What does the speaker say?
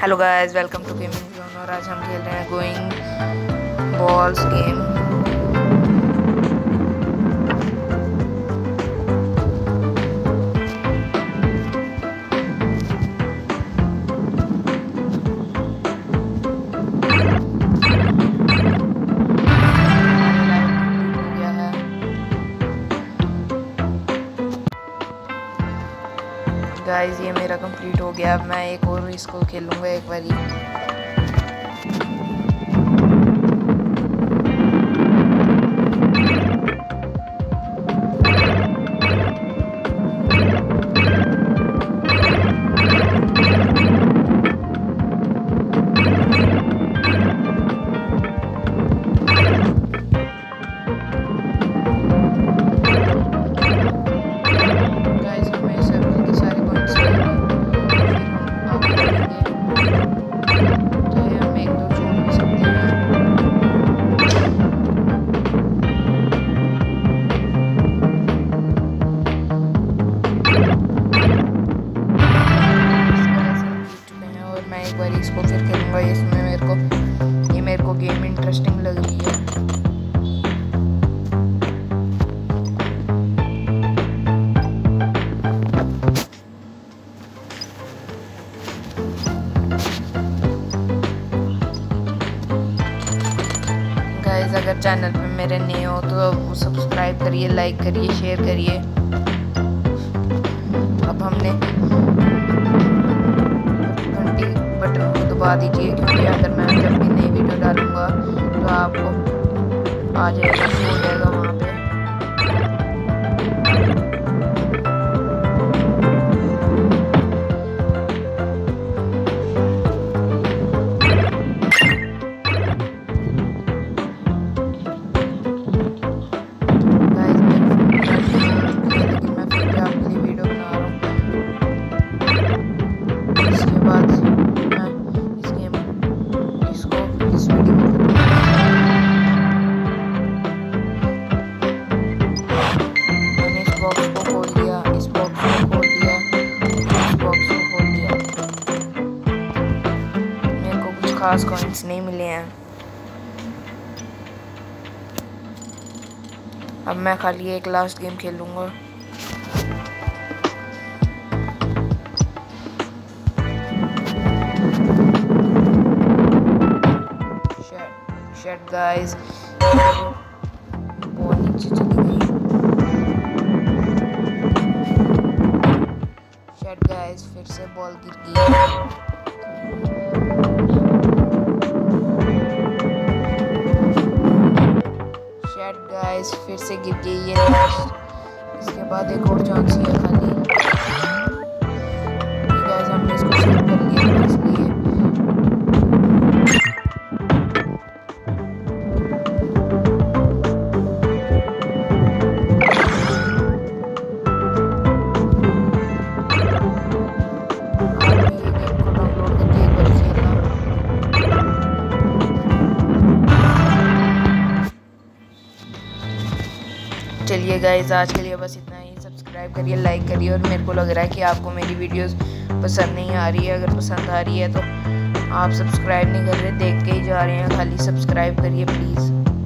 Hello guys welcome to gaming zone और आज हम खेल रहे हैं गोइंग बॉल्स गेम गाइस ये मेरा कंप्लीट हो गया। अब मैं एक और इसको खेलूँगा एक बार। गाइस खेलूँगा इसमें मेरे को। ये मेरे को गेम इंटरेस्टिंग लग रही है। गाइस अगर चैनल पे मेरे नए हो तो सब्सक्राइब करिए लाइक करिए शेयर करिए। अब हमने दबा दीजिए क्योंकि अगर मैं जब भी नई वीडियो डालूँगा तो आपको आ जाएगा। बॉक्स को खोल दिया इस बॉक्स को खोल दिया इस बॉक्स को खोल दिया मेरे को कुछ खास कॉइन्स नहीं मिले हैं। अब मैं खाली एक लास्ट गेम खेलूँगा। शट गाइस बहुत नीचे चली गई गाइस फिर से गिर गई है इसके बाद एक और चांस है खाली। चलिए गाइज़ आज के लिए बस इतना ही। सब्सक्राइब करिए लाइक करिए और मेरे को लग रहा है कि आपको मेरी वीडियोस पसंद नहीं आ रही है। अगर पसंद आ रही है तो आप सब्सक्राइब नहीं कर रहे, देख के ही जा रहे हैं। खाली सब्सक्राइब करिए प्लीज़